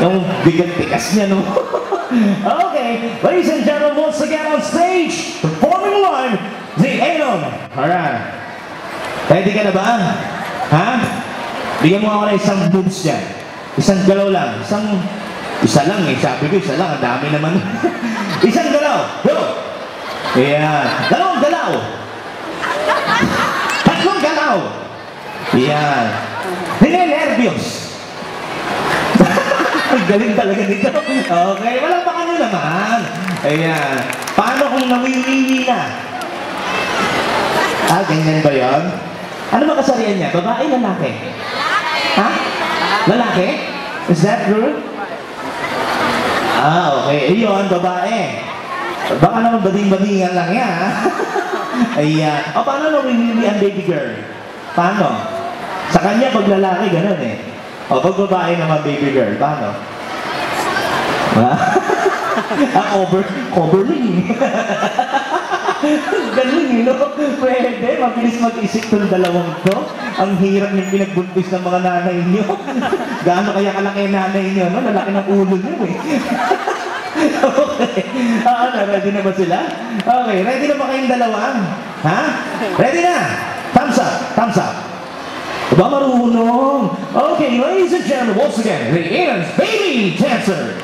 Yung biglang tikas niya, no? okay, ladies and gentlemen, once again on stage, performing live, the Aeon. Alright. Ready ka na ba? Ha? Bigyan mo ako ng isang moves dyan. Isang galaw lang. Isang... Isa lang eh. Sabi ko, isa lang. Ang dami naman. isang galaw. Go! Ayan. Dalawang galaw. Tatlong galaw. Ayan. Ninenervyos. Ang galing talaga nito. Okay, walang baka nyo naman. Ayan. Paano kung nawiwiwi na? Ah, ganyan ba yun? Ano ba kasarian niya? Babae, lalaki? Ha? Lalaki? Is that true? Ah, okay. Ayun, babae. Baka naman bading-badingan lang yan, ha? Ayan. O, paano nawiwiwi ang baby girl? Paano? Sa kanya, pag lalaki, ganun eh. O, pag babae naman, baby girl, paano? Ha? ah, over, overling. Galing eh, no? Pwede, mabilis mag-isip ng dalawang to. Ang hirap yung pinagbuntis ng mga nanay niyo. Gaano kaya kalaki ang nanay niyo, no? Lalaki ng ulo niyo eh. okay. Ah, ano, ready na ba sila? Okay, ready na ba kayong dalawa? Ha? Ready na? Thumbs up, thumbs up. Okay, ladies and gentlemen, once again, the Ian's Baby Dancer.